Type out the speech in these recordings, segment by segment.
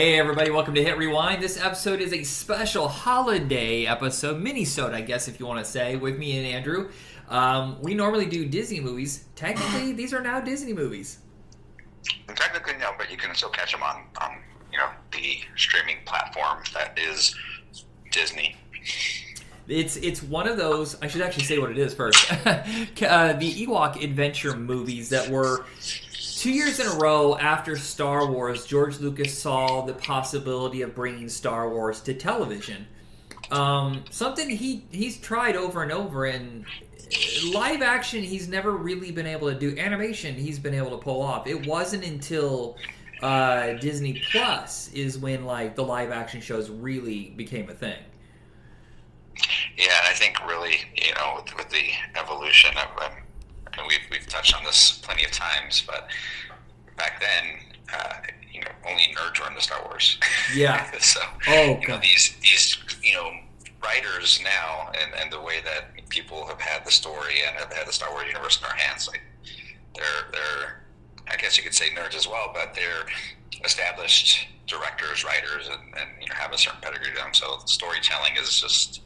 Hey everybody, welcome to Hit Rewind. This episode is a special holiday episode, mini-sode, I guess if you want to say, with me and Andrew. Um, we normally do Disney movies. Technically, these are now Disney movies. Technically, no, but you can still catch them on, on you know the streaming platform that is Disney. It's it's one of those. I should actually say what it is first. uh, the Ewok adventure movies that were two years in a row after Star Wars. George Lucas saw the possibility of bringing Star Wars to television. Um, something he he's tried over and over in live action. He's never really been able to do animation. He's been able to pull off. It wasn't until uh, Disney Plus is when like the live action shows really became a thing. Yeah, and I think really, you know, with, with the evolution of, um, and we've we've touched on this plenty of times, but back then, uh, you know, only nerds were into Star Wars. Yeah. so, Oh, you know, these these you know writers now, and and the way that people have had the story and have had the Star Wars universe in their hands, like they're they're, I guess you could say nerds as well, but they're established directors, writers, and, and you know have a certain pedigree to them. So storytelling is just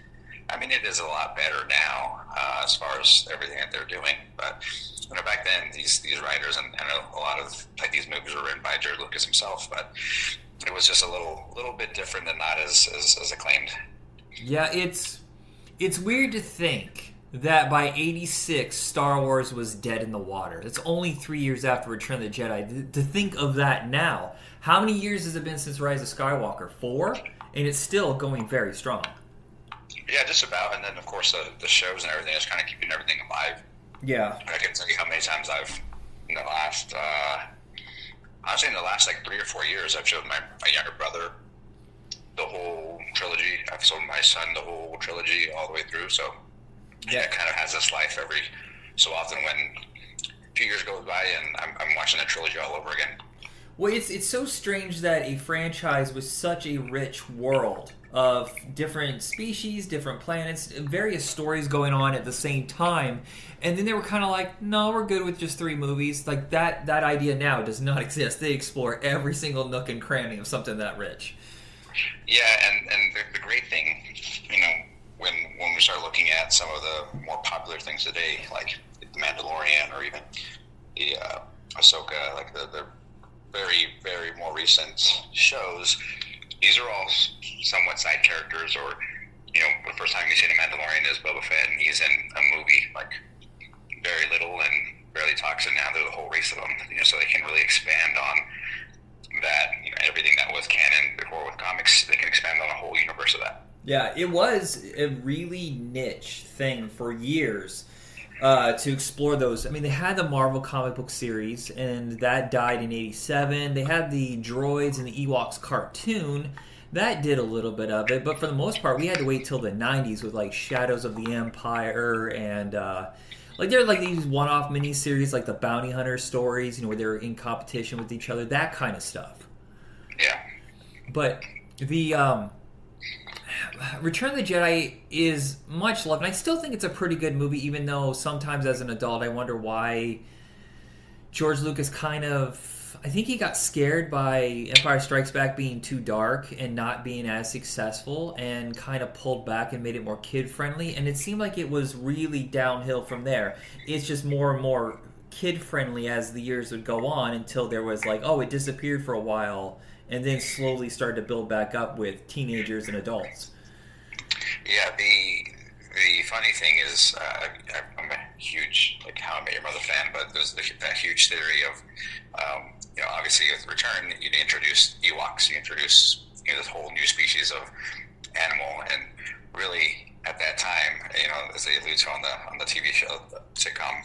I mean, it is a lot better now uh, as far as everything that they're doing. But you know, back then, these these writers and, and a, lot of like these movies were written by George Lucas himself, but it was just a little little bit different and not as as, as acclaimed. Yeah, it's it's weird to think that by 86 Star Wars was dead in the water. It's only 3 years after Return of the Jedi. To think of that now. How many years has it been since Rise of Skywalker? 4? And it's still going very strong. Yeah, just about. And then of course the, the shows and everything is kind of keeping everything alive. Yeah. I can tell you how many times I've in the last uh, honestly in the last like three or four years I've showed my, my younger brother the whole trilogy. I've shown my son the whole trilogy all the way through. So yeah, it kind of has this life every so often when a few years go by and I'm, I'm watching the trilogy all over again. Well, it's it's so strange that a franchise with such a rich world of different species, different planets, various stories going on at the same time, and then they were kind of like, "No, we're good with just three movies." Like that that idea now does not exist. They explore every single nook and cranny of something that rich. Yeah, and, and the, the great thing, you know, when when we start looking at some of the more popular things today, like The Mandalorian or even the uh, Ahsoka, like the, the very, very more recent shows, these are all somewhat side characters or, you know, the first time you see The Mandalorian is Boba Fett and he's in a movie, like very little and barely talks, and now there's a whole race of them, you know, so they can really expand on that, you know, everything that was canon before with comics, they can expand on a whole universe of that. Yeah, it was a really niche thing for years uh, to explore those. I mean, they had the Marvel comic book series, and that died in '87. They had the droids and the Ewoks cartoon. That did a little bit of it, but for the most part, we had to wait till the '90s with like Shadows of the Empire and uh, like there are like these one-off miniseries, like the Bounty Hunter stories, you know, where they're in competition with each other, that kind of stuff. Yeah. But the um, Return of the Jedi is much loved, and I still think it's a pretty good movie. Even though sometimes, as an adult, I wonder why George Lucas kind of. I think he got scared by Empire Strikes Back being too dark and not being as successful, and kind of pulled back and made it more kid friendly. And it seemed like it was really downhill from there. It's just more and more kid friendly as the years would go on until there was like, oh, it disappeared for a while and then slowly started to build back up with teenagers and adults. Yeah, the the funny thing is, uh, I'm a huge like How I Met Your Mother fan, but there's the, that huge theory of, um, you know, obviously with Return, you introduce Ewoks, you introduce you know this whole new species of animal, and really at that time, you know, as they allude to on the on the TV show, the sitcom,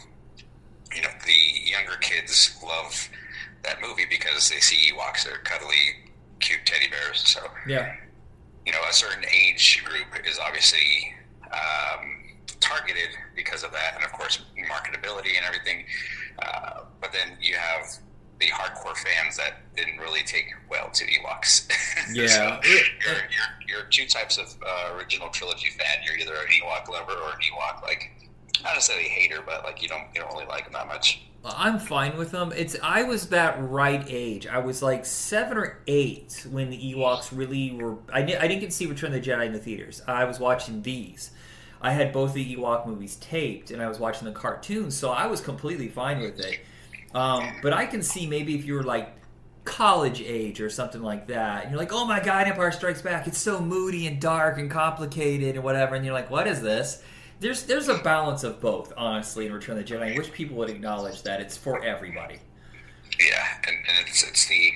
you know, the younger kids love that movie because they see Ewoks, they're cuddly, cute teddy bears, so Yeah. you know, a certain age group is obviously um, targeted because of that, and of course, marketability and everything. Uh, but then you have the hardcore fans that didn't really take well to Ewoks. Yeah. so you're, you're, you're two types of uh, original trilogy fan. You're either an Ewok lover or an Ewok like not necessarily hater, but like you don't you don't really like them that much. I'm fine with them. It's I was that right age. I was like seven or eight when the Ewoks really were. I, I didn't get to see Return of the Jedi in the theaters. I was watching these. I had both the Ewok movies taped, and I was watching the cartoons, so I was completely fine with it. Um, but I can see maybe if you were like college age or something like that, and you're like, "Oh my God, Empire Strikes Back! It's so moody and dark and complicated and whatever," and you're like, "What is this?" There's there's a balance of both, honestly, in Return of the Jedi. I wish people would acknowledge that it's for everybody. Yeah, and, and it's it's the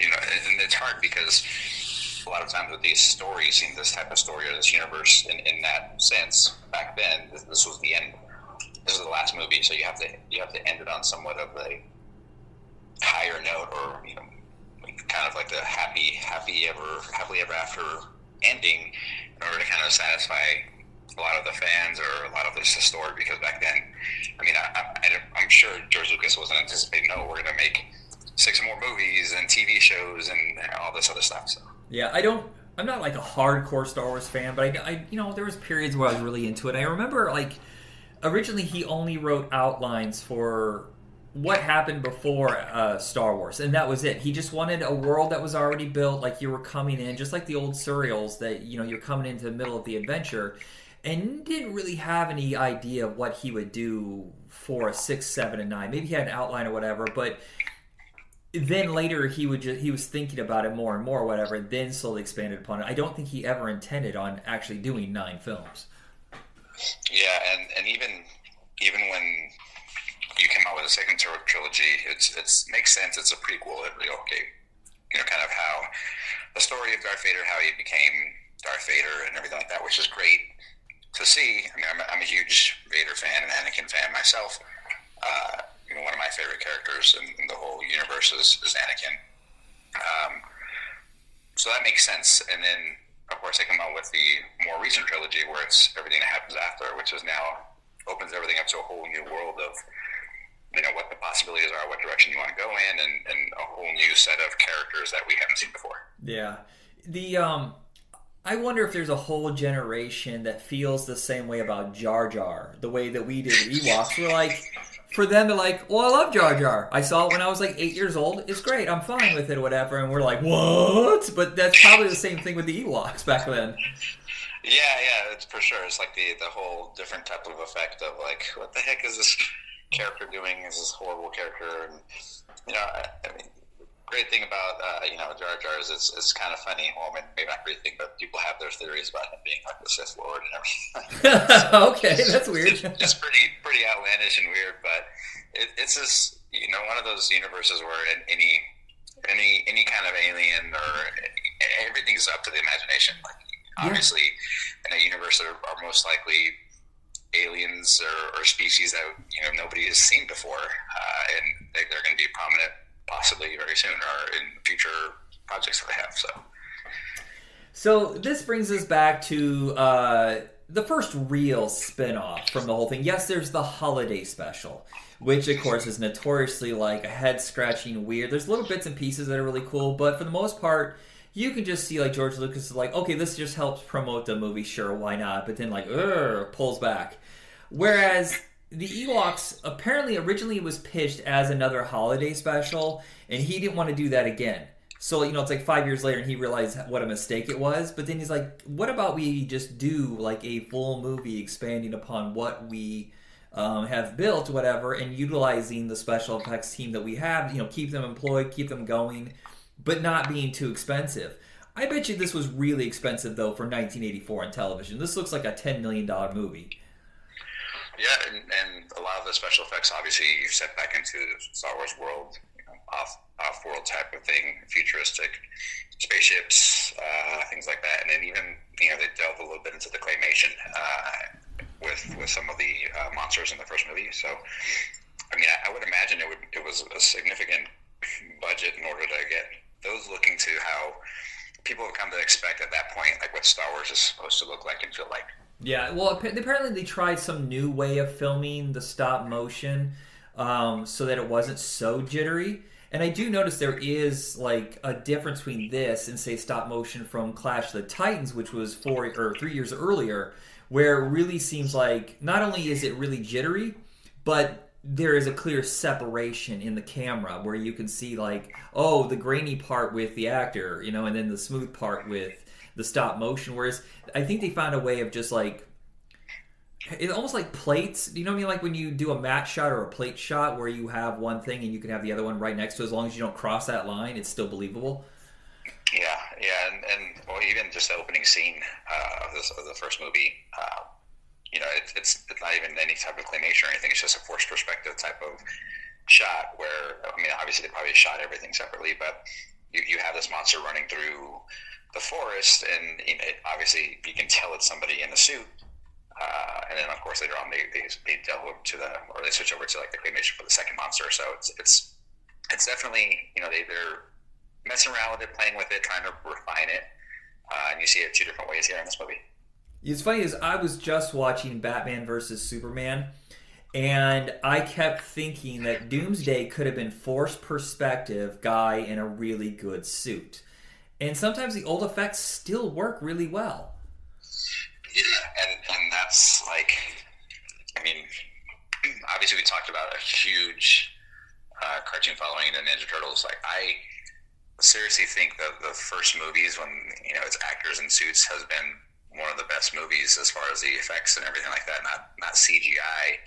you know, and it's hard because a lot of times with these stories, in this type of story or this universe, in, in that sense, back then, this, this was the end. This is the last movie, so you have to you have to end it on somewhat of a higher note, or you know, kind of like the happy happy ever happily ever after ending, in order to kind of satisfy a lot of the fans or a lot of the story because back then, I mean, I, am sure George Lucas wasn't anticipating, no, we're going to make six more movies and TV shows and all this other stuff. So yeah, I don't. I'm not like a hardcore Star Wars fan, but I, I, you know, there was periods where I was really into it. I remember like originally he only wrote outlines for what happened before uh, Star Wars, and that was it. He just wanted a world that was already built, like you were coming in, just like the old serials that you know you're coming into the middle of the adventure and didn't really have any idea of what he would do for a six, seven, and nine. Maybe he had an outline or whatever, but then later he would just he was thinking about it more and more, whatever, and then slowly expanded upon it. I don't think he ever intended on actually doing nine films. Yeah, and and even even when you came out with a second trilogy, it's it's makes sense. It's a prequel. It, okay, you know, kind of how the story of Darth Vader, how he became Darth Vader, and everything like that, which is great to see. I mean, I'm, I'm a huge Vader fan and Anakin fan myself. Uh, you know, one of my favorite characters in, in the whole universe is, is Anakin. Um, so that makes sense. And then, of course, they come out with the more recent trilogy where it's everything that happens after, which is now opens everything up to a whole new world of you know what the possibilities are, what direction you want to go in, and, and a whole new set of characters that we haven't seen before. Yeah, the um, I wonder if there's a whole generation that feels the same way about Jar Jar, the way that we did Ewoks. We're like, for them to like, well, I love Jar Jar. I saw it when I was like eight years old. It's great. I'm fine with it whatever. And we're like, what? But that's probably the same thing with the Ewoks back then. Yeah, yeah, it's for sure. It's like the the whole different type of effect of like, what the heck is this character doing? Is this horrible character? And you know, I, I mean, great thing about uh, you know Jar Jar is it's, it's kind of funny. Well, maybe not great thing, but people have their theories about him being like the Sith Lord and everything. so okay, that's weird. It's, it's, pretty pretty outlandish and weird, but it, it's just you know one of those universes where any any any kind of alien or everything's up to the imagination. Like obviously, yeah. in a universe that are, are most likely aliens or, or, species that you know nobody has seen before, uh, and they, they're going to be prominent possibly very soon or in future projects that they have. So, so this brings us back to uh, the first real spin-off from the whole thing. Yes, there's the holiday special, which of course is notoriously like a head-scratching weird. There's little bits and pieces that are really cool, but for the most part. You can just see like George Lucas is like, okay, this just helps promote the movie, sure, why not? But then like, pulls back. Whereas the Ewoks apparently originally was pitched as another holiday special, and he didn't want to do that again. So you know, it's like five years later, and he realized what a mistake it was. But then he's like, "What about we just do like a full movie expanding upon what we um, have built, whatever, and utilizing the special effects team that we have? You know, keep them employed, keep them going, but not being too expensive." I bet you this was really expensive though for 1984 on television. This looks like a 10 million dollar movie. Yeah, and, and a lot of the special effects, obviously, you set back into Star Wars world, you know, off off world type of thing, futuristic spaceships, uh, things like that, and then even you know they delve a little bit into the claymation uh, with with some of the uh, monsters in the first movie. So, I mean, I, I would imagine it would it was a significant budget in order to get those looking to how people have come to expect at that point, like what Star Wars is supposed to look like and feel like. Yeah, well, apparently they tried some new way of filming the stop motion um, so that it wasn't so jittery. And I do notice there is like a difference between this and say stop motion from Clash the Titans, which was four or three years earlier, where it really seems like not only is it really jittery, but there is a clear separation in the camera where you can see like oh the grainy part with the actor you know and then the smooth part with the stop motion whereas i think they found a way of just like it's almost like plates. You know what i mean? Like when you do a matte shot or a plate shot where you have one thing and you can have the other one right next to it, as long as you don't cross that line it's still believable. Yeah, yeah, and, and well, even just the opening scene uh, of, this, of the first movie, uh, you know, it, it's it's not even any type of claymation or anything. It's just a forced perspective type of shot where, I mean, obviously they probably shot everything separately, but you, you have this monster running through the forest, and you know, it, obviously you can tell it's somebody in a suit. Uh, and then, of course, later on they, they, they delve to the, or they switch over to like the claymation for the second monster. So it's it's it's definitely you know they they're messing around with it, playing with it, trying to refine it. Uh, and you see it two different ways here in this movie. It's funny is I was just watching Batman versus Superman, and I kept thinking that Doomsday could have been forced perspective guy in a really good suit, and sometimes the old effects still work really well. Yeah, and and that's like, I mean, obviously we talked about a huge uh, cartoon following in the Ninja Turtles. Like I seriously think that the first movies when you know it's actors in suits has been one of the best movies as far as the effects and everything like that. Not not CGI,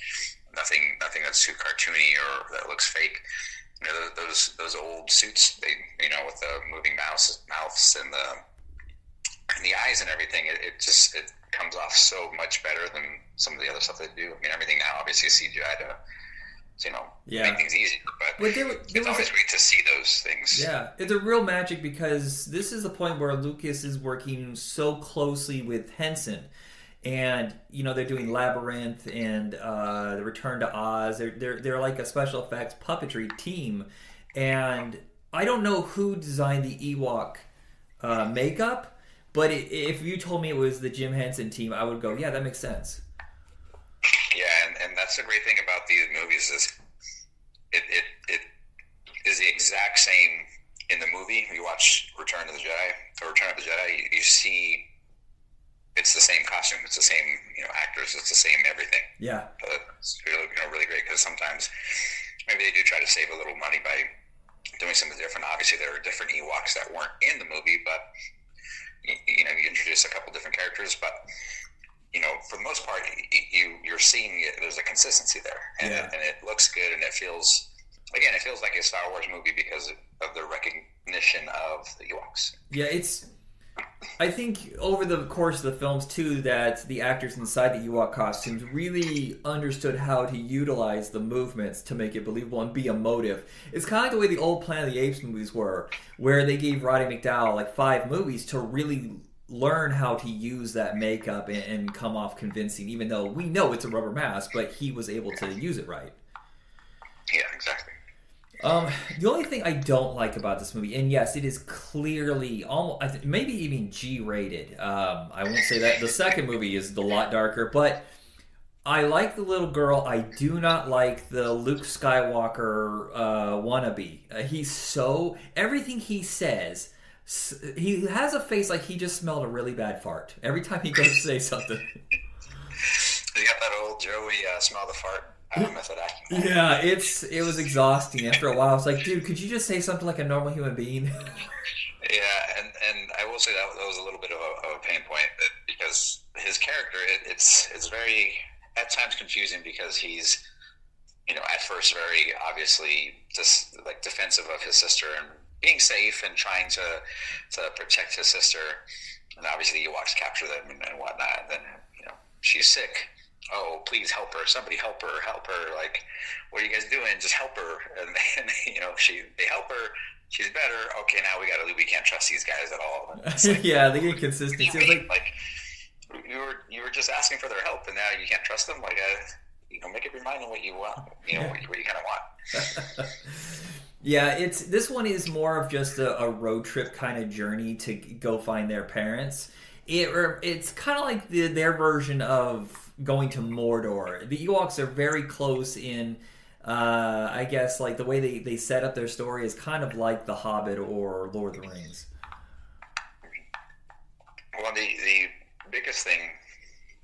nothing nothing that's too cartoony or that looks fake. You know those those old suits, they you know with the moving mouse mouths and the and the eyes and everything. It, it just it comes off so much better than some of the other stuff they do. I mean everything now obviously is CGI to you know Yeah. make things easier, but. But there, there It's was always great to see those things. Yeah, it's a real magic because this is the point where Lucas is working so closely with Henson, and you know they're doing Labyrinth and uh, the Return to Oz. They're they're they're like a special effects puppetry team, and I don't know who designed the Ewok uh, makeup, but i if you told me it was the Jim Henson team, I would go, yeah, that makes sense. Yeah, and, and that's the great thing about these movies is it, it, it is the exact same in the movie. You watch Return of the Jedi, or Return of the Jedi, you, you see it's the same costume, it's the same you know actors, it's the same everything. Yeah, Uh, it's really, you know, really great because sometimes maybe they do try to save a little money by doing something different. Obviously, there are different Ewoks that weren't in the movie, but you, you know, you introduce a couple different characters, but you know, for the most part, you, you you're seeing it. There's a consistency there, and, Yeah. it, and it looks good, and it feels again, it feels like a Star Wars movie because of the recognition of the Ewoks. Yeah, it's. I think over the course of the films too, that the actors inside the Ewok costumes really understood how to utilize the movements to make it believable and be emotive. It's kind of like the way the old Planet of the Apes movies were, where they gave Roddy McDowall like five movies to really learn how to use that makeup and, and come off convincing. Even though we know it's a rubber mask, but he was able to use it right. Yeah, exactly. Um, the only thing I don't like about this movie, and yes, it is clearly almost, maybe even G-rated. Um, I won't say that. The second movie is a lot darker, but I like the little girl. I do not like the Luke Skywalker uh, wannabe. Uh, he's so everything he says. He has a face like he just smelled a really bad fart every time he goes to say something. You got that old Joey uh, smell the fart. Yeah, it's it was exhausting after a while. I was like, dude, could you just say something like a normal human being? Yeah, and, and I will say that, that was a little bit of a, of a pain point that because his character it, it's it's very at times confusing because he's you know at first very obviously just like defensive of his sister and being safe and trying to to protect his sister and obviously the Ewoks capture them and, and whatnot. Then you know she's sick. Oh, please help her! Somebody help her! Help her! Like, what are you guys doing? Just help her! And then you know she they help her she's better. Okay, now we got to leave we can't trust these guys at all. Like, yeah, the inconsistency. like, like you were you were just asking for their help, and now you can't trust them. Like, uh, you know, make up your mind on what you want. You know, what you, you kind of want. yeah, it's this one is more of just a, a road trip kind of journey to go find their parents. It it's kind of like the, their version of going to Mordor. The Ewoks are very close in. Uh, I guess like the way they, they set up their story is kind of like The Hobbit or Lord of the Rings. Well, the the biggest thing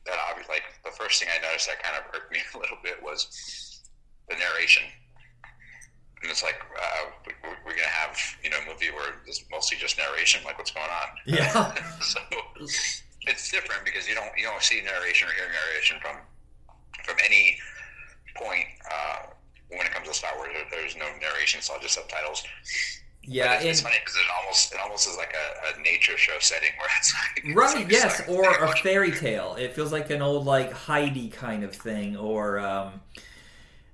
that I like the first thing I noticed that kind of hurt me a little bit was the narration. And it's like uh, we- we're gonna have you know a movie where it's mostly just narration, like what's going on. Yeah. so it's different because you don't you don't see narration or hear narration from from any point uh, when it comes to Star Wars. There's no narration; it's all just subtitles. Yeah, it's, it's funny because it almost it almost is like a, a nature show setting where it's like right, it's yes, like- or a fairy tale. It feels like an old like Heidi kind of thing, or um,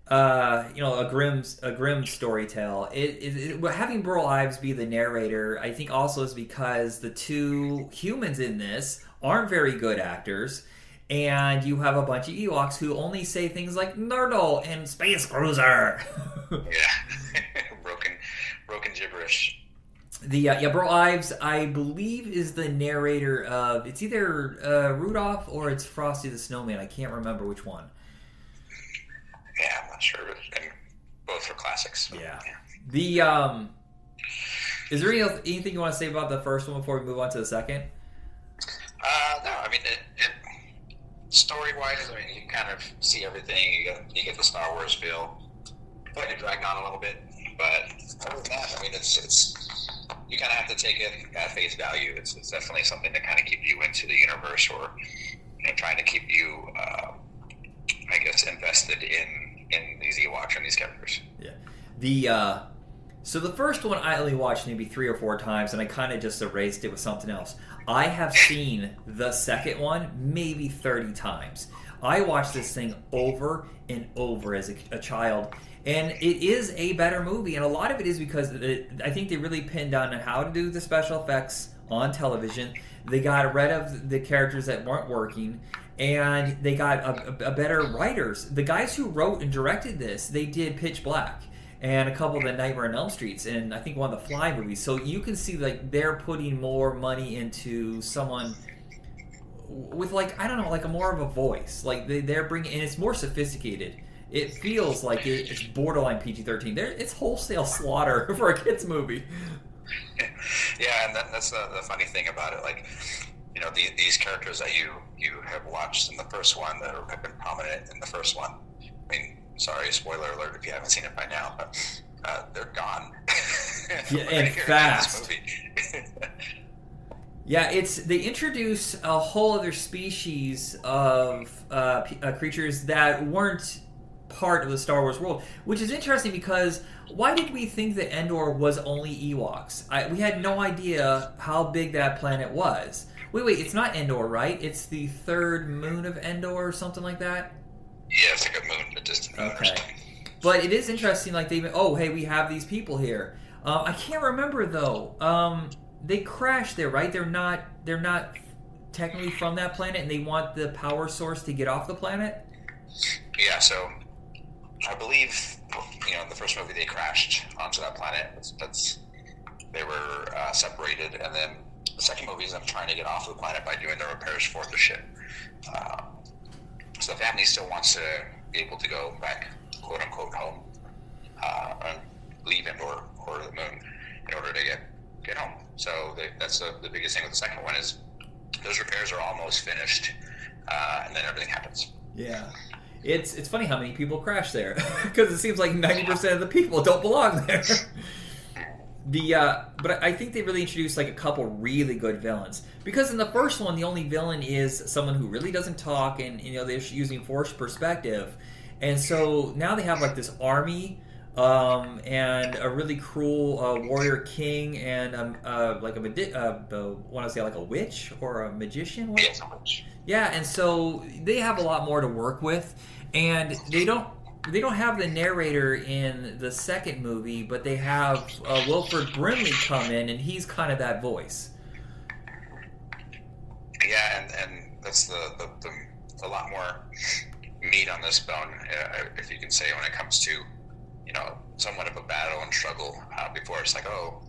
uh, you know, a grim a grim story tale. It, it, it having Burl Ives be the narrator, I think, also is because the two humans in this aren't very good actors. And you have a bunch of Ewoks who only say things like "Nerdle" and "Space Cruiser." yeah, broken broken gibberish. The uh, yeah, Burl Ives, I believe, is the narrator of it's either uh, Rudolph or it's Frosty the Snowman. I can't remember which one. Yeah, I'm not sure, but and both are classics. Yeah. The um, is there any, anything you want to say about the first one before we move on to the second? I mean, it, it story wise, I mean, you kind of see everything. You get you get the Star Wars feel. But it dragged on a little bit, but other than that, I mean, it's it's you kind of have to take it at face value. It's, it's definitely something to kind of keep you into the universe, or you know, trying to keep you, uh, I guess, invested in in these Ewoks and these characters. Yeah. The uh, so the first one I only watched maybe three or four times, and I kind of just erased it with something else. I have seen the second one maybe thirty times. I watched this thing over and over as a, a child, and it is a better movie. And a lot of it is because it, I think they really pinned down on how to do the special effects on television. They got rid of the characters that weren't working, and they got a, a, a better writers. The guys who wrote and directed this, they did Pitch Black and a couple of the Nightmare on Elm Streets, and I think one of the Fly movies. So you can see like they're putting more money into someone with like I don't know, like a more of a voice. Like they, they're bringing, and it's more sophisticated. It feels like it, it's borderline PG thirteen. There, it's wholesale slaughter for a kids movie. yeah, and that, that's the, the funny thing about it. Like, you know, the, these characters that you you have watched in the first one that have been prominent in the first one. I mean, sorry, spoiler alert if you haven't seen it by now, but uh, they're gone. Yeah, and fast. Yeah, it's they introduce a whole other species of uh, p- uh, creatures that weren't part of the Star Wars world, which is interesting because why did we think that Endor was only Ewoks? I, we had no idea how big that planet was. Wait, wait, it's not Endor, right? It's the third moon of Endor or something like that. yeah, it's like a moon, distant Okay. But it is interesting, like they, oh, hey, we have these people here. Uh, I can't remember though. Um, they crashed there, right? They're not, they're not technically from that planet, and they want the power source to get off the planet. Yeah, so I believe you know in the first movie they crashed onto that planet. That's, that's they were uh, separated, and then the second movie is them trying to get off the planet by doing the repairs for the ship. Uh, so the family still wants to able to go back, quote unquote, home, uh, and leave Endor or the moon in order to get get home. So they, that's the, the biggest thing with the second one is those repairs are almost finished, uh, and then everything happens. Yeah. It's it's funny how many people crash there because it seems like ninety percent of the people don't belong there. The uh, but I think they really introduced like a couple really good villains because in the first one the only villain is someone who really doesn't talk and you know they're using forced perspective, and so now they have like this army um, and a really cruel uh, warrior king and um, uh, like a magi- uh, want to say like a witch or a magician. What- Yeah, so much. yeah, and so they have a lot more to work with, and they don't they don't have the narrator in the second movie, but they have uh, Wilford Brimley come in, and he's kind of that voice. Yeah, and, and that's the, the, the a lot more meat on this bone, uh, if you can say, when it comes to you know somewhat of a battle and struggle. Uh, before it's like, oh,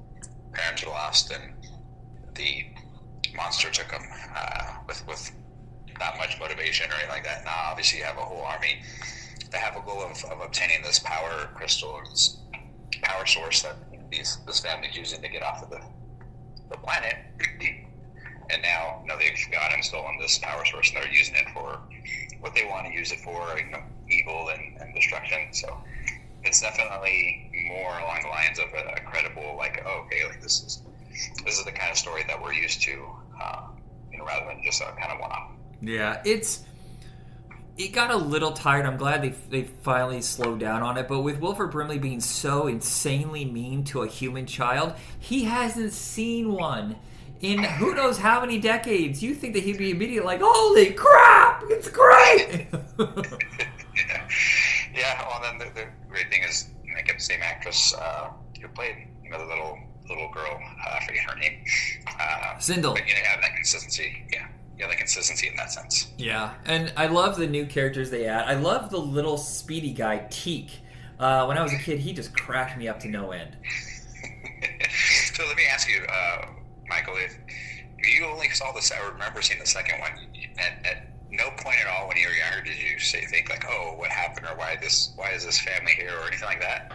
parents are lost, and the monster took them uh, with with not much motivation or anything like that. Now, obviously, you have a whole army that have a goal of, of obtaining this power crystal, or this power source that these this family's using to get off of the the planet. and now you know they've got and stolen this power source and they're using it for what they want to use it for you know evil and, and destruction so it's definitely more along the lines of a, a credible, like, oh, okay, like this is this is the kind of story that we're used to, uh, you know, rather than just a kind of one-off. Yeah, it's it got a little tired. I'm glad they they finally slowed down on it. But with Wilford Brimley being so insanely mean to a human child, he hasn't seen one in who knows how many decades. You think that he'd be immediately like, "Holy crap, it's great!" yeah. yeah. Well, then the, the great thing is I get the same actress uh, who played you know the little little girl. Uh, I forget her name. Uh, Cindel. But you know, have that consistency. Yeah yeah, the consistency in that sense. Yeah, and I love the new characters they add. I love the little speedy guy Teek. Uh, when I was a kid, he just cracked me up to no end. so let me ask you, uh, Michael, if you only saw this, I remember seeing the second one. At, at no point at all when you were younger did you say think like, "Oh, what happened?" or "Why this? Why is this family here?" or anything like that.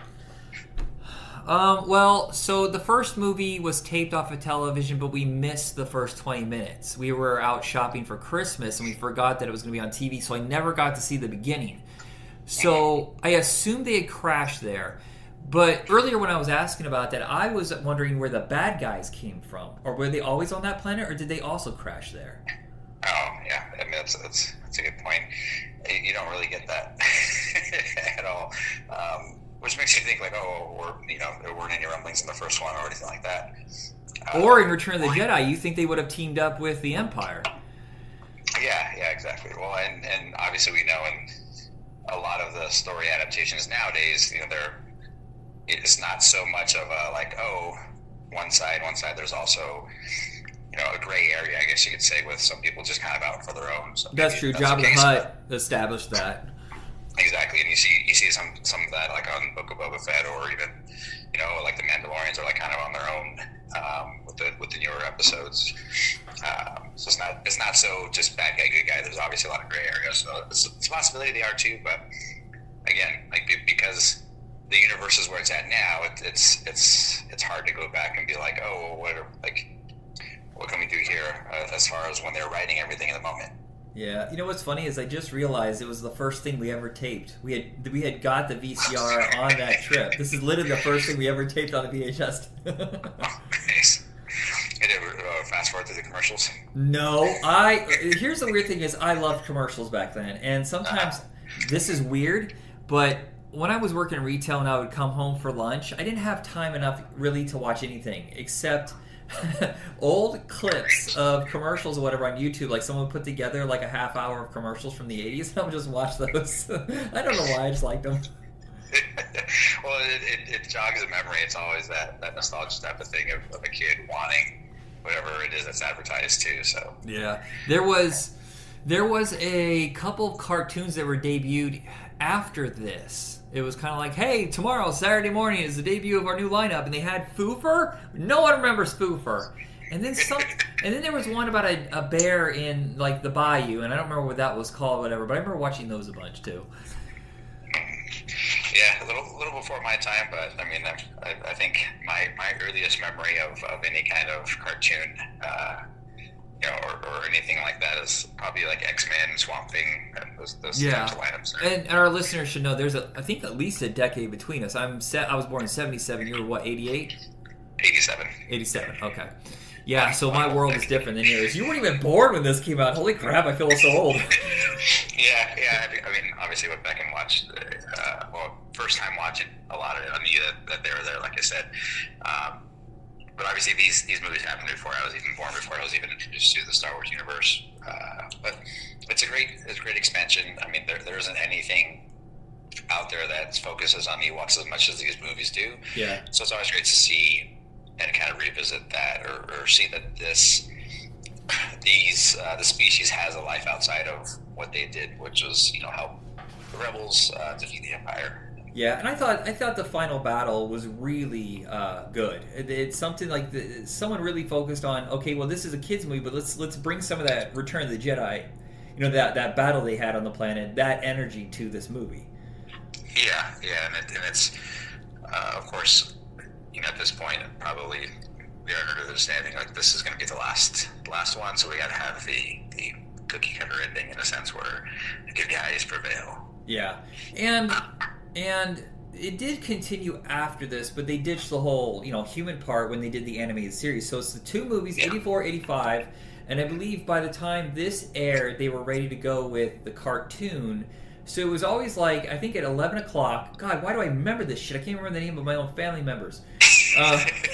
Um, well, so the first movie was taped off of television, but we missed the first 20 minutes. We were out shopping for Christmas and we forgot that it was going to be on TV, so I never got to see the beginning. So I assumed they had crashed there. But earlier, when I was asking about that, I was wondering where the bad guys came from. Or were they always on that planet, or did they also crash there? Oh, yeah. I mean, that's, that's, that's a good point. You don't really get that at all. Um, which makes you think like, oh, or you know, there weren't any rumblings in the first one or anything like that. Uh, or in Return of the Jedi, you think they would have teamed up with the Empire? Yeah, yeah, exactly. Well, and and obviously we know in a lot of the story adaptations nowadays, you know, they're it's not so much of a like, oh, one side, one side. There's also you know a gray area, I guess you could say, with some people just kind of out for their own. So that's true. Jabba the Hutt established that. Exactly, and you see you see some some of that like on Book of Boba Fett, or even you know like the Mandalorians are like kind of on their own um, with the with the newer episodes. Um, so it's not it's not so just bad guy good guy. There's obviously a lot of gray areas, so it's, it's a possibility they are too. But again, like because the universe is where it's at now, it, it's it's it's hard to go back and be like, oh, what like what can we do here uh, as far as when they're writing everything in the moment. Yeah, you know what's funny is I just realized it was the first thing we ever taped. We had we had got the VCR on that trip. This is literally the first thing we ever taped on the VHS. nice. Did uh, fast forward to the commercials? No, I. Here's the weird thing: is I loved commercials back then, and sometimes uh-huh. this is weird, but when I was working retail and I would come home for lunch, I didn't have time enough really to watch anything except old clips of commercials or whatever on YouTube. Like someone put together like a half hour of commercials from the 80s, and I would just watch those. I don't know why, I just liked them. well, it, it, it, jogs a memory. It's always that, that nostalgia type of thing of, of a kid wanting whatever it is that's advertised to. So yeah, there was there was a couple of cartoons that were debuted after this it was kind of like, hey, tomorrow, Saturday morning, is the debut of our new lineup, and they had Foofur. No one remembers Foofur. And then some, and then there was one about a, a bear in like the bayou, and I don't remember what that was called, whatever. But I remember watching those a bunch too. Yeah, a little, little before my time, but I mean, I, I think my, my earliest memory of, of any kind of cartoon uh, you know, or, or, anything like that is probably like X Men, Swamp Thing, and those, those yeah. types of items. And, and, our listeners should know there's a I think at least a decade between us. I'm set. I was born in '77. You were what? '88. 87. 87. Okay. Yeah, so my world is different than yours. You weren't even born when this came out. Holy crap! I feel so old. yeah, yeah. I mean, obviously, went back and watched. Uh, well, first time watching a lot of it. I knew that, that they were there. Like I said. Um, but obviously these these movies happened before I was even born, before I was even introduced to the Star Wars universe. Uh, but it's a great it's a great expansion. I mean, there, there isn't anything out there that focuses on the Ewoks as much as these movies do. Yeah. So it's always great to see and kind of revisit that, or, or see that this these uh, the species has a life outside of what they did, which was you know help the rebels uh, defeat the Empire. Yeah, and I thought I thought the final battle was really uh, good. It, it's something like the, someone really focused on. Okay, well, this is a kids movie, but let's let's bring some of that Return of the Jedi, you know, that that battle they had on the planet, that energy to this movie. Yeah, yeah, and, it, and it's uh, of course, you know, at this point, probably we are under the understanding like this is going to be the last last one, so we got to have the the cookie cutter ending in a sense where the good guys prevail. Yeah, and and it did continue after this, but they ditched the whole, you know, human part when they did the animated series. So it's the two movies, Yeah. 84, 85, and I believe by the time this aired, they were ready to go with the cartoon. So it was always like, I think at 11 o'clock, God, why do I remember this shit? I can't remember the name of my own family members. Uh,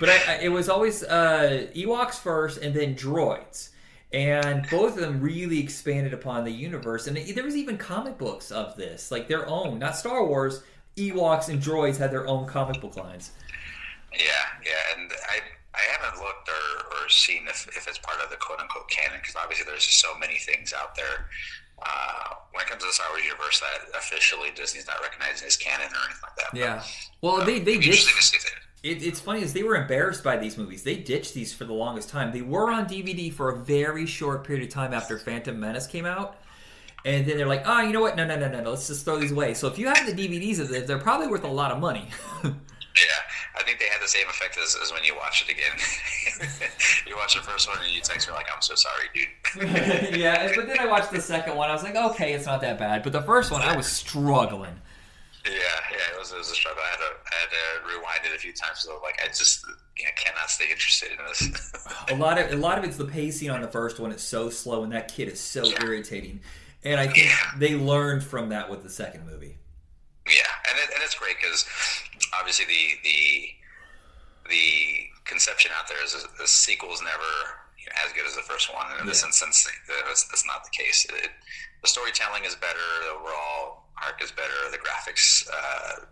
but I, I, it was always uh, Ewoks first and then droids. And both of them really expanded upon the universe. And there was even comic books of this, like their own, not Star Wars. Ewoks and droids had their own comic book lines. Yeah, yeah, and I I haven't looked or, or seen if, if it's part of the quote unquote canon because obviously there's just so many things out there. Uh, when it comes to the Star Wars universe, that officially Disney's not recognizing as canon or anything like that. Yeah. Well, they they It'd interesting to see they- It, it's funny is they were embarrassed by these movies. They ditched these for the longest time. They were on DVD for a very short period of time after Phantom Menace came out. And then they're like, oh, you know what? No, no, no, no, no. Let's just throw these away. So if you have the DVDs of this, they're probably worth a lot of money. Yeah, I think they had the same effect as, as when you watch it again. you watch the first one and you text me like, "I'm so sorry, dude." yeah, but then I watched the second one. I was like, okay, it's not that bad. But the first one, I was struggling. Yeah, yeah, it was, it was a struggle. I had to I had to rewind it a few times. So like, I just you know, cannot stay interested in this. A lot of a lot of it's the pacing on the first one. It's so slow, and that kid is so irritating. And I think Yeah. they learned from that with the second movie. Yeah, and it, and it's great because obviously the the the conception out there is a, the sequel is never you know, as good as the first one, and in this Yeah. instance, that's, that's not the case. It, the storytelling is better, the overall arc is better, the graphics, uh,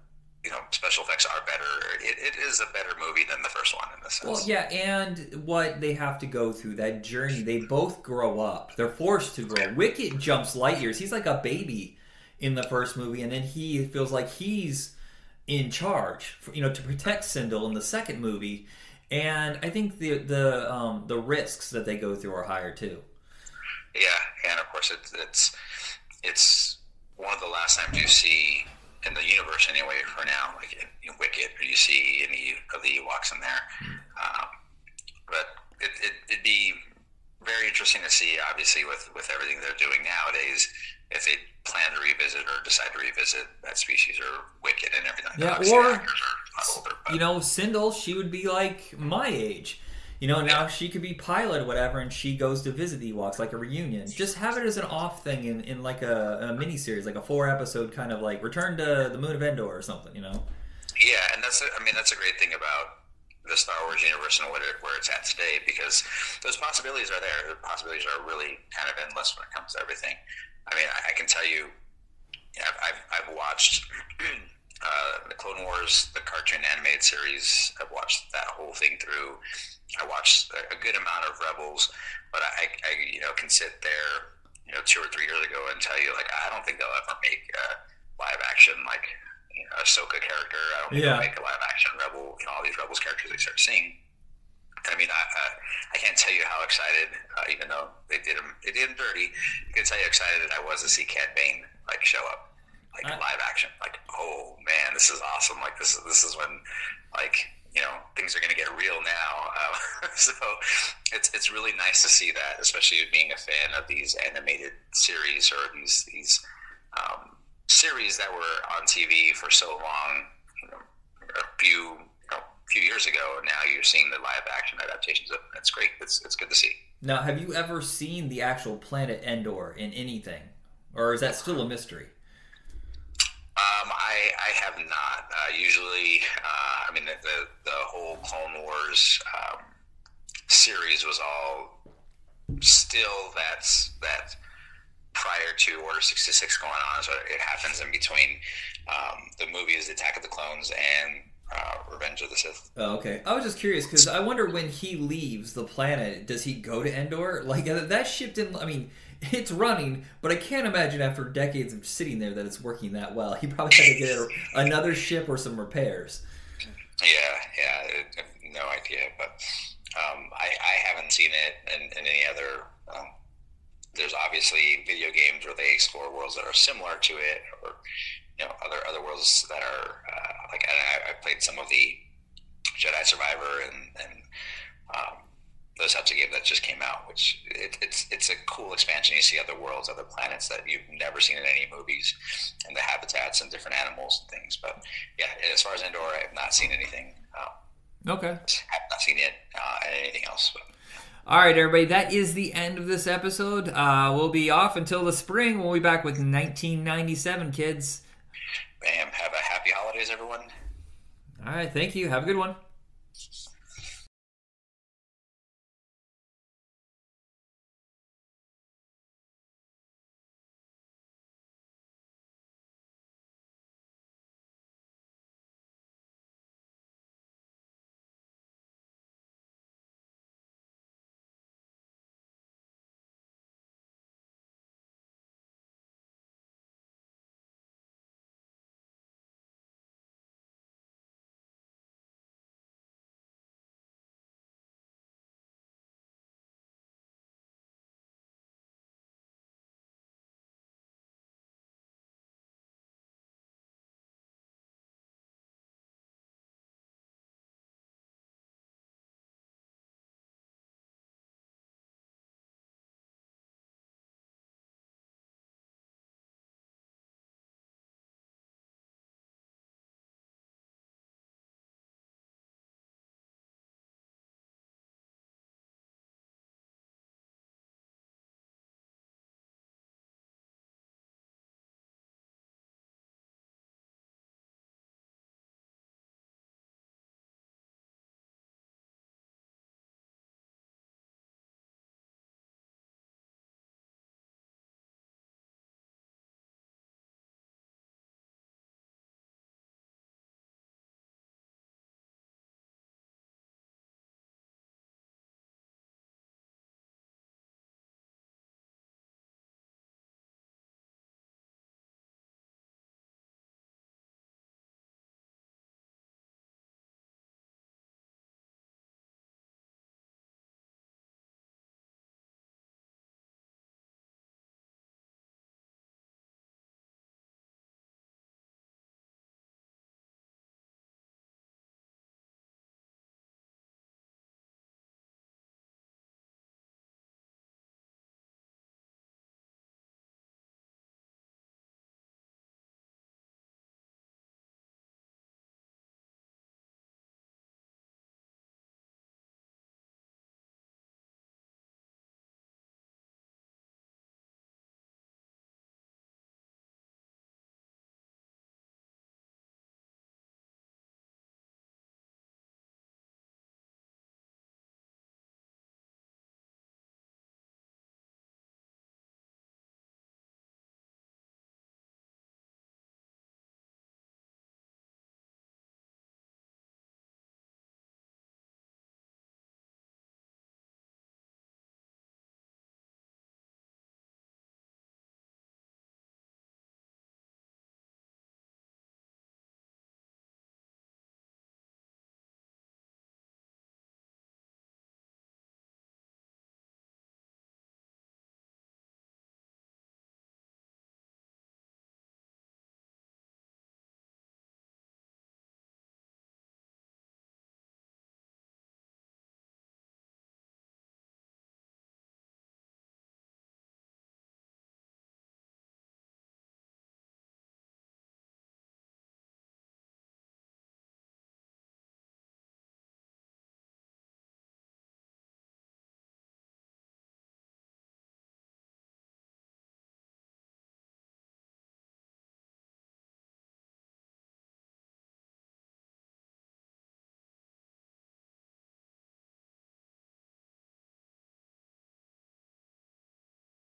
you know, special effects are better. It, it is a better movie than the first one in this sense. Well, yeah, and what they have to go through that journey. They both grow up. They're forced to grow. Wicket jumps light years. He's like a baby in the first movie, and then he feels like he's in charge, for, you know, to protect Cindel in the second movie. And I think the the um, the risks that they go through are higher too. Yeah, and of course it's it's it's one of the last times you see in the universe anyway for now, like in, in Wicket, or you see any of the Ewoks in there. Um, but it, it, it'd be very interesting to see, obviously, with with everything they're doing nowadays, if they plan to revisit or decide to revisit that species or Wicket and everything. Yeah, Obviously, or- the actors are a lot older, You know, Cindel, she would be like my age. You know, now she could be pilot or whatever, and she goes to visit the Ewoks like a reunion. Just have it as an off thing in, in like a, a mini series, like a four episode kind of like Return to the Moon of Endor or something. You know? Yeah, and that's I mean that's a great thing about the Star Wars universe and it, where it's at today because those possibilities are there. The possibilities are really kind of endless when it comes to everything. I mean, I, I can tell you, you I've, I've, I've watched uh, the Clone Wars, the cartoon animated series. I've watched that whole thing through. I watched a, a good amount of Rebels, but I, I, you know, can sit there, you know, two or three years ago and tell you, like, I don't think they'll ever make uh, live action like you know, Ahsoka character. I don't think Yeah. they'll make a live action Rebel. You know, all these Rebels characters they start seeing. I mean, I, I, I can't tell you how excited, uh, even though they did them, they did them dirty. I can tell you how excited I was to see Cad Bane like show up, like I- live action. Like, oh man, this is awesome! Like this is this is when, like you know, things are going to get real now. Um, so it's it's really nice to see that, especially being a fan of these animated series or these these um, series that were on TV for so long. You know, a few you know, few years ago, and now you're seeing the live action adaptations of. It's great. It's it's good to see. Now, have you ever seen the actual planet Endor in anything, or is that still a mystery? Um, I, I have not. Uh, usually, uh, I mean, the, the, the whole Clone Wars um, series was all still that's that prior to Order 66 going on. So it happens in between um, the movies Attack of the Clones and uh, Revenge of the Sith. Oh, okay. I was just curious because I wonder when he leaves the planet, does he go to Endor? Like that ship didn't. I mean, it's running, but I can't imagine after decades of sitting there that it's working that well. He probably had to get another ship or some repairs. Yeah, yeah, no idea, but um, I, I haven't seen it in, in any other. Um, there's obviously video games where they explore worlds that are similar to it, or you know, other other worlds that are uh, like. I, I played some of the Jedi Survivor and and um, this Huts game that just came out, which it, it's it's a cool expansion. You see other worlds, other planets that you've never seen in any movies, and the habitats and different animals and things. But yeah, as far as Endor, I have not seen anything. Uh, okay. Have not seen it uh, anything else. But. All right, everybody, that is the end of this episode. Uh, we'll be off until the spring. We'll be back with 1997, kids. Bam. Have a happy holidays, everyone. All right, thank you. Have a good one.